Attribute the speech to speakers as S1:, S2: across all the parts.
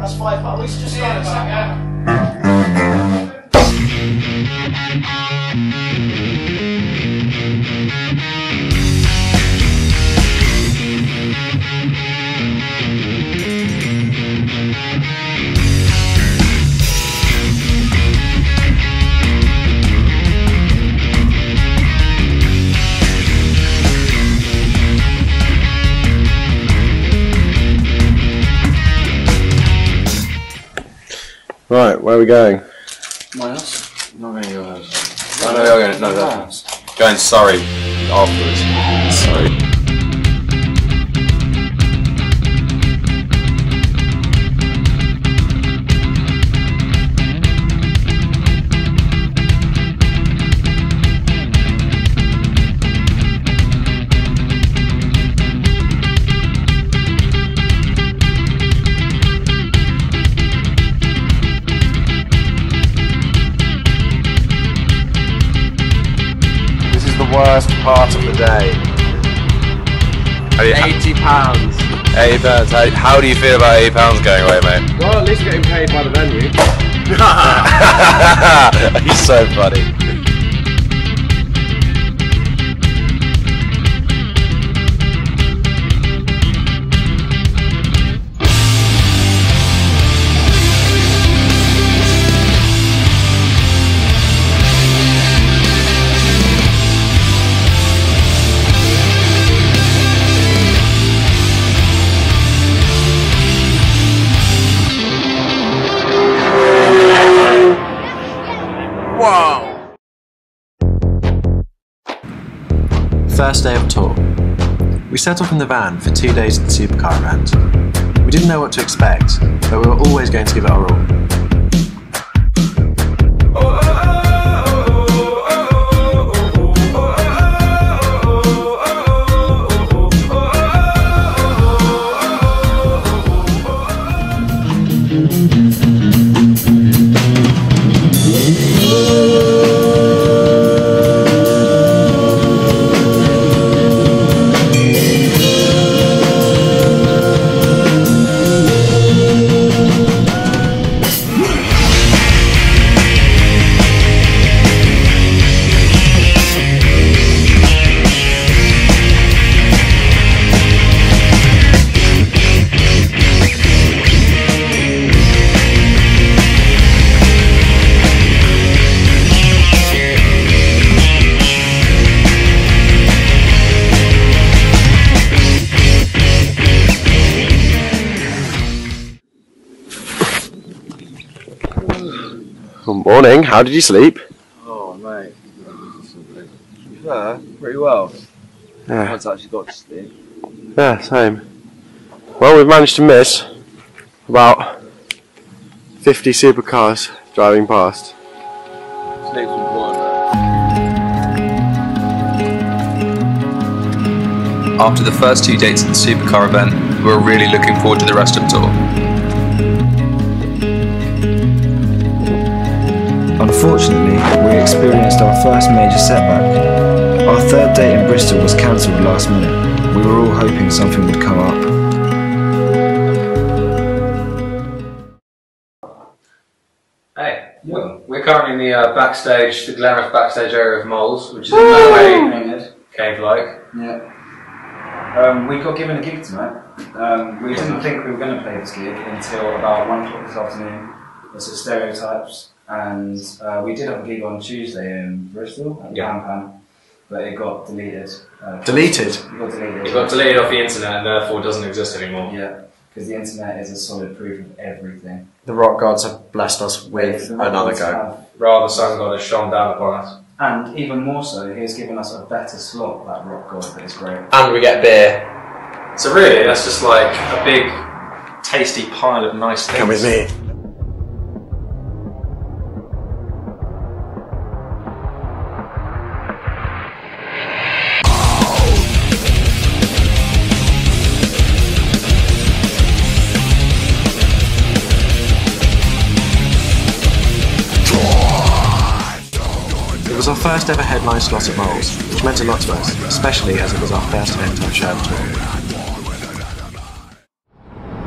S1: That's five bucks. We should just start at
S2: Right, where are we going?
S3: My house? Not really your house.
S4: I know you're going. No, that's ah. going. Sorry, afterwards. Sorry.
S2: Part of the day.
S4: You,
S2: Eighty pounds.
S4: eighty pounds. How, how do you feel about eighty pounds going away, mate?
S2: Well, at least you're getting paid by the venue.
S4: He's so funny.
S5: First day of tour. We set off in the van for two days at the supercar event. We didn't know what to expect, but we were always going to give it our all.
S2: Morning. How did you sleep?
S3: Oh, mate. Fair, pretty well.
S2: Yeah,
S3: Once I actually got to sleep.
S2: yeah, same. Well, we've managed to miss about 50 supercars driving past.
S4: After the first two dates of the supercar event, we were really looking forward to the rest of the tour.
S6: Unfortunately, we experienced our first major setback. Our third date in Bristol was cancelled last minute. We were all hoping something would come up.
S7: Hey, we're, we're currently in the uh, backstage, the glamorous backstage area of Moles, which is in no way cave-like.
S8: Yeah. Um, we got given a gig tonight. Um, we didn't think we were going to play this gig until about one o'clock this afternoon. It's at Stereotypes, and uh, we did have a gig on Tuesday in Bristol at the
S7: Yeah.
S8: Pan Pan, but it got deleted. Uh,
S5: Deleted?
S8: It got deleted.
S7: It got deleted off the internet and therefore doesn't exist anymore.
S8: Yeah, because the internet is a solid proof of everything.
S5: The rock gods have blessed us with
S8: The
S5: another
S8: records
S5: go.
S7: Rather, the sun god has shone down upon us.
S8: And even more so, he has given us a better slot, that rock god, that is great.
S5: And we get beer.
S7: So really, that's just like a big, tasty pile of nice things.
S2: Come with me.
S5: First ever headline slot at Moles, which meant a lot to us, especially as it was our first event on Sherb Tour.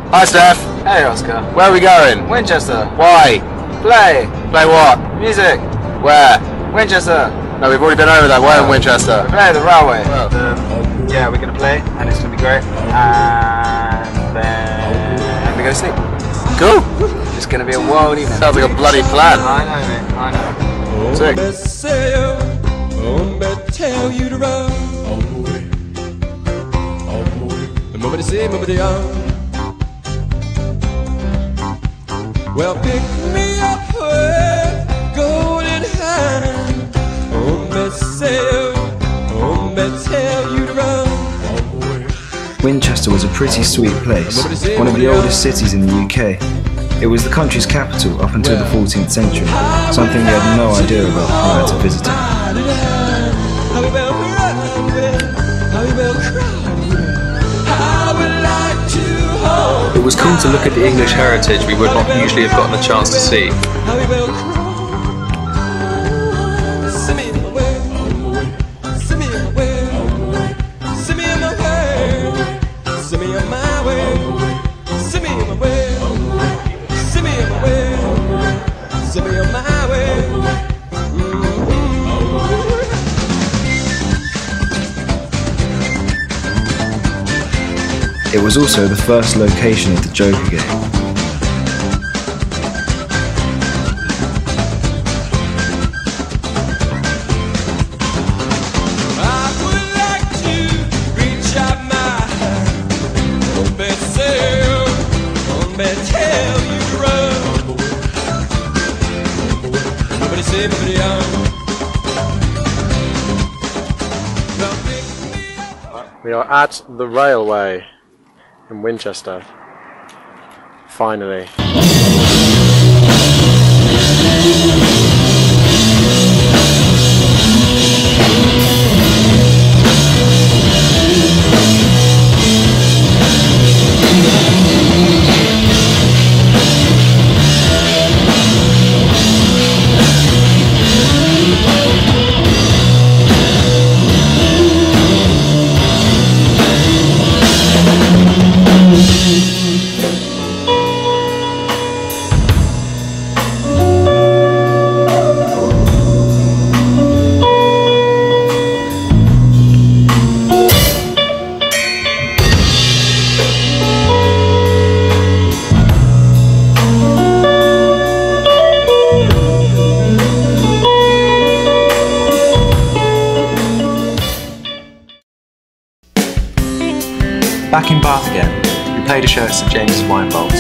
S4: Hi, Steph.
S8: Hey, Oscar.
S4: Where are we going?
S8: Winchester.
S4: Why?
S8: Play.
S4: Play what?
S8: Music.
S4: Where?
S8: Winchester.
S4: No, we've already been over that. We're in Winchester.
S8: Play the railway. Um, yeah, we're gonna play, and it's gonna be great. And then we go to sleep.
S4: Cool.
S8: It's gonna be a wild evening.
S4: Sounds like a bloody plan.
S8: I know, mate. I know.
S4: Sick.
S9: tell you to run. On the way, on the way. The moment say, Well, pick me up with golden hand. On the sail, on the tell you to run. On the way.
S6: Winchester was a pretty sweet place, one of the oldest cities in the UK. It was the country's capital up until the 14th century, something we had no idea about prior to visiting.
S9: How we will run with, how we will cry with, how we like to hold.
S7: It was cool to look at the English heritage we would not usually have gotten a chance to see.
S6: It was also the first location of the Joker game.
S10: We are at the railway in Winchester. Finally.
S5: We played a show at St James's Wine Vaults.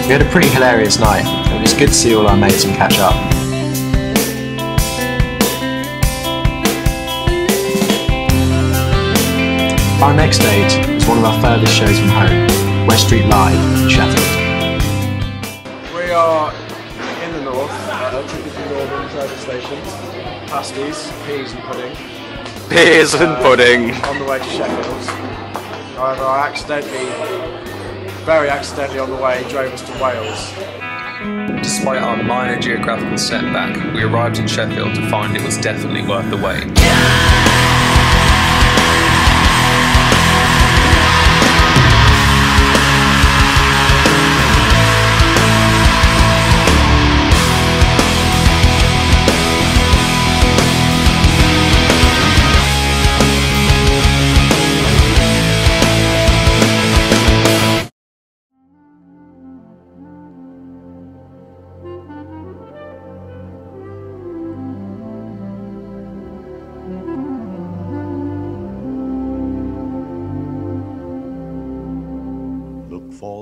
S5: We had a pretty hilarious night, and it was good to see all our mates and catch up. Our next date was one of our furthest shows from home, West Street Live in Sheffield.
S10: We are in the north at a typical northern service station. Pasties, peas and pudding.
S4: Peas and uh, pudding.
S10: On the way to Sheffield. However, I accidentally, very accidentally on the way, drove us to Wales.
S7: Despite our minor geographical setback, we arrived in Sheffield to find it was definitely worth the wait.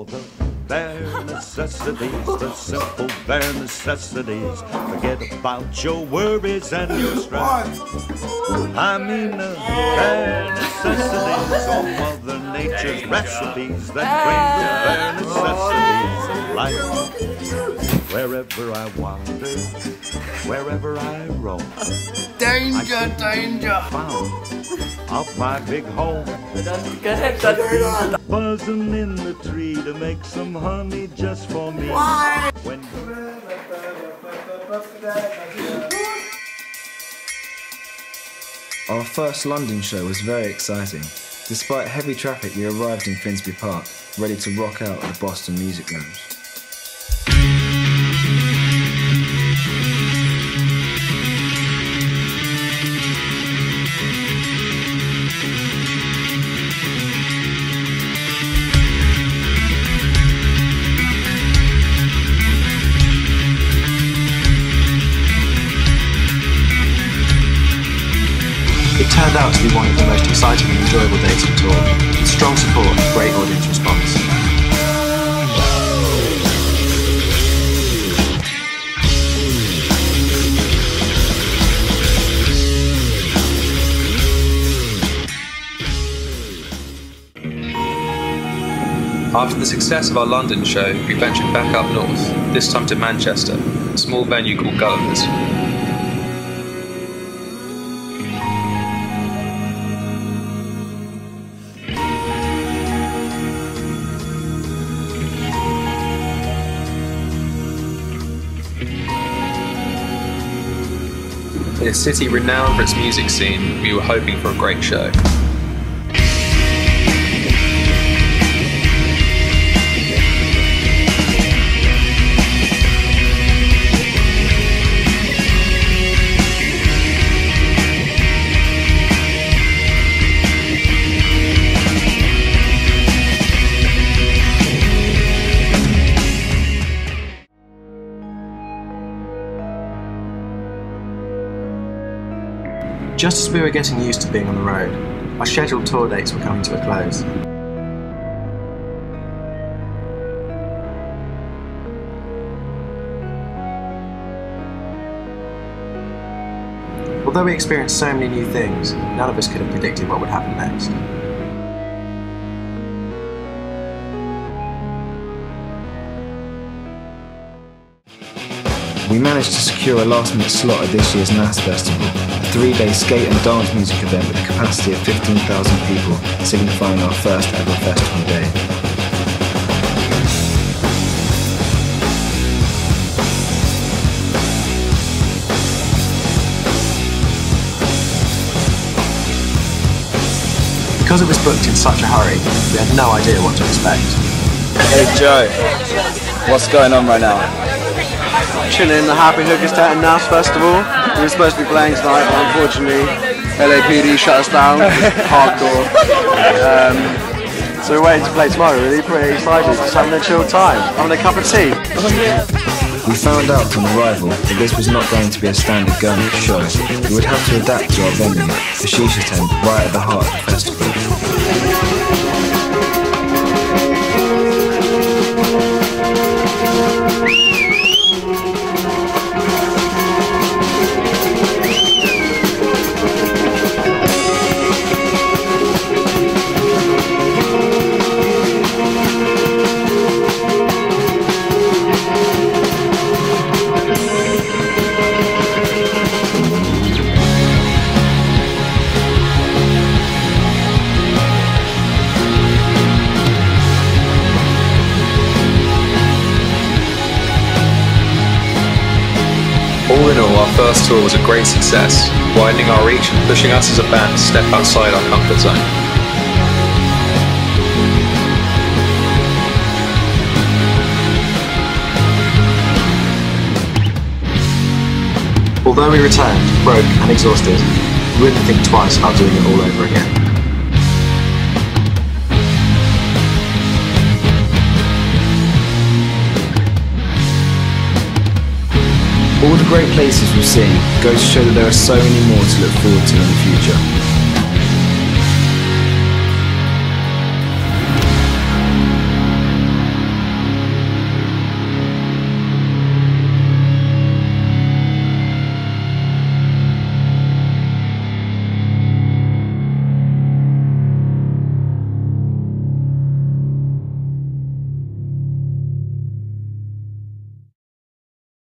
S1: The bare necessities, the simple bare necessities. Forget about your worries and your strife. I mean the bare necessities, all Mother Nature's recipes that bring the bare necessities of life. Wherever I wander, wherever I roam, danger, danger, found of my big home. Buzzing in the tree to make some honey just for me. Why? When
S6: Our first London show was very exciting. Despite heavy traffic, we arrived in Finsbury Park, ready to rock out at the Boston Music Lounge.
S5: Turned out to be one of the most exciting and enjoyable days of the tour, with strong support and great audience response.
S7: After the success of our London show, we ventured back up north, this time to Manchester, a small venue called Gulliver's. A city renowned for its music scene, we were hoping for a great show.
S5: Just as we were getting used to being on the road, our scheduled tour dates were coming to a close. Although we experienced so many new things, none of us could have predicted what would happen next.
S6: We managed to secure a last minute slot at this year's NASS Festival, a three day skate and dance music event with a capacity of 15,000 people, signifying our first ever festival day.
S5: Because it was booked in such a hurry, we had no idea what to expect.
S4: Hey Joe, what's going on right now?
S10: Chilling the Happy Hookers Tent and NASS Festival. We were supposed to be playing tonight, but unfortunately, LAPD shut us down. Hardcore. Um, so we're waiting to play tomorrow. Really, pretty excited. Just having a chill time, having a cup of tea.
S6: We found out on arrival that this was not going to be a standard Gurney show. We would have to adapt to our venue, the Shisha tent right at the heart of the festival.
S7: Great success, widening our reach and pushing us as a band to step outside our comfort zone.
S5: Although we returned, broke and exhausted, we wouldn't think twice about doing it all over again.
S6: All the great places we've seen goes to show that there are so many more to look forward to in the future.